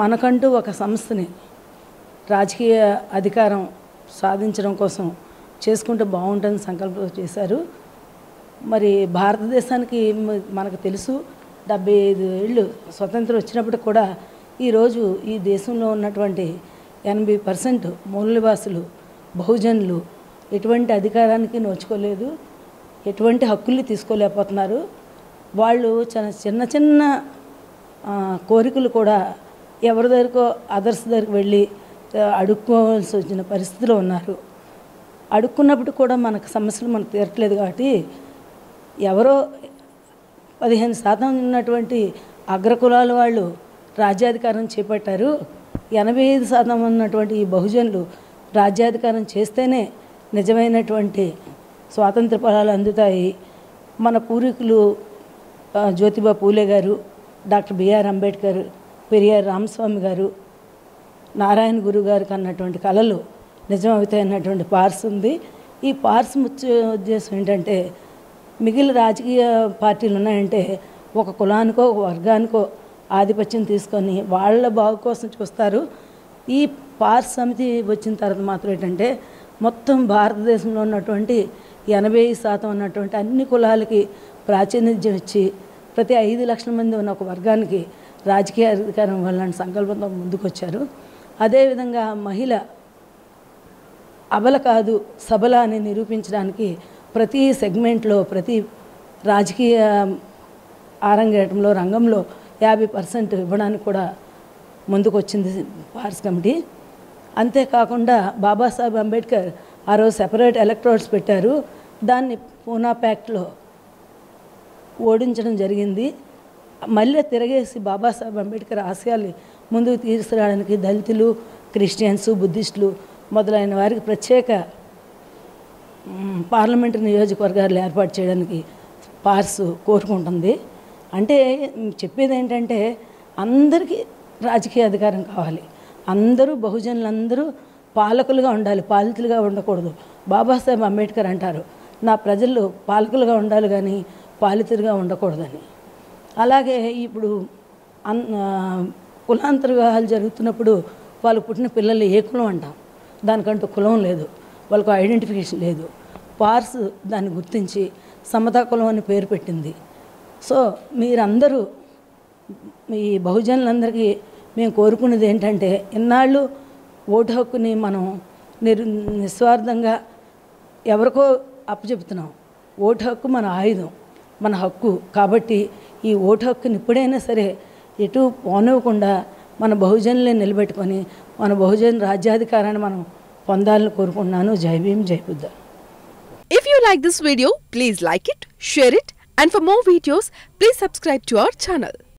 మనకంటూ ఒక సంస్థని రాజకీయ అధికారం సాధించడం కోసం చేసుకుంటే బాగుంటుందని సంకల్పం చేశారు. మరి భారతదేశానికి మనకు తెలుసు డెబ్బై ఐదు ఏళ్ళు స్వతంత్రం వచ్చినప్పుడు కూడా ఈరోజు ఈ దేశంలో ఉన్నటువంటి ఎనభై పర్సెంట్ మూలనివాసులు బహుజనులు ఎటువంటి అధికారానికి నోచుకోలేదు ఎటువంటి హక్కుల్ని తీసుకోలేకపోతున్నారు. వాళ్ళు చాలా చిన్న చిన్న కోరికలు కూడా ఎవరి దగ్గరకో అదర్స్ దగ్గరికి వెళ్ళి అడుక్కోవాల్సి వచ్చిన పరిస్థితిలో ఉన్నారు. అడుక్కున్నప్పుడు కూడా మనకు సమస్యలు మనకు తీరట్లేదు కాబట్టి ఎవరో పదిహేను శాతం ఉన్నటువంటి అగ్రకులాల వాళ్ళు రాజ్యాధికారం చేపట్టారు. ఎనభై ఐదు శాతం ఉన్నటువంటి ఈ బహుజనులు రాజ్యాధికారం చేస్తేనే నిజమైనటువంటి స్వాతంత్ర ఫలాలు అందుతాయి. మన పూర్వీకులు జ్యోతిబా పూలే గారు doctor B R Ambedkar Periyar Ramaswamy గారు నారాయణ గురు గారికి అన్నటువంటి కళలు నిజమవుతాయి అన్నటువంటి పార్స్ ఉంది. ఈ పార్స్ ముఖ్య ఉద్దేశం ఏంటంటే మిగిలిన రాజకీయ పార్టీలు ఉన్నాయంటే ఒక కులానికో ఒక వర్గానికో ఆధిపత్యం తీసుకొని వాళ్ళ బాగు కోసం చూస్తారు. ఈ పార్స్ సమితి వచ్చిన తర్వాత మాత్రం ఏంటంటే మొత్తం భారతదేశంలో ఉన్నటువంటి ఎనభై శాతం ఉన్నటువంటి అన్ని కులాలకి ప్రాతినిధ్యం ఇచ్చి ప్రతి ఐదు లక్షల మంది ఉన్న ఒక వర్గానికి రాజకీయ అధికారం వల్ల సంకల్పంతో ముందుకొచ్చారు. అదేవిధంగా మహిళ అబల కాదు సబల అని నిరూపించడానికి ప్రతి సెగ్మెంట్లో ప్రతి రాజకీయ ఆరంగేటంలో రంగంలో యాభై పర్సెంట్ ఇవ్వడానికి కూడా ముందుకొచ్చింది పార్స్ కమిటీ. అంతేకాకుండా బాబాసాహెబ్ అంబేద్కర్ ఆ రోజు సెపరేట్ ఎలక్ట్రోడ్స్ పెట్టారు. దాన్ని పూనా ప్యాక్ట్లో ఓడించడం జరిగింది. మళ్ళీ తిరగేసి బాబాసాహెబ్ అంబేద్కర్ ఆశయాల్ని ముందుకు తీసుకురావడానికి దళితులు క్రిస్టియన్స్ బుద్ధిస్టులు మొదలైన వారికి ప్రత్యేక పార్లమెంటు నియోజకవర్గాలు ఏర్పాటు చేయడానికి పార్స్ కోరుకుంటుంది. అంటే చెప్పేది ఏంటంటే అందరికీ రాజకీయ అధికారం కావాలి. అందరూ బహుజనులందరూ పాలకులుగా ఉండాలి పాలితులుగా ఉండకూడదు. బాబాసాహెబ్ అంబేద్కర్ అంటారు నా ప్రజలు పాలకులుగా ఉండాలి కానీ పాలితులుగా ఉండకూడదని. అలాగే ఇప్పుడు అన్ కులాంతర వివాహాలు జరుగుతున్నప్పుడు వాళ్ళు పుట్టిన పిల్లలు ఏ కులం అంటాం? దానికంటూ కులం లేదు. వాళ్ళకు ఐడెంటిఫికేషన్ లేదు. పార్స్ దాన్ని గుర్తించి సమతా కులం అని పేరు పెట్టింది. సో మీరందరూ ఈ బహుజనులందరికీ మేము కోరుకునేది ఏంటంటే ఇన్నాళ్ళు ఓటు హక్కుని మనం నిర్ నిస్వార్థంగా ఎవరికో అప్పచెప్తున్నాం. ఓటు హక్కు మన ఆయుధం మన హక్కు. కాబట్టి ఈ ఓటు హక్కుని ఎప్పుడైనా సరే ఎటు పోనివ్వకుండా మన బహుజనులే నిలబెట్టుకొని మన బహుజన రాజ్యాధికారాన్ని మనం పొందాలని కోరుకుంటున్నాను. జై భీమ్ జై Buddha. If you like this video please like it share it and for more videos please subscribe to our channel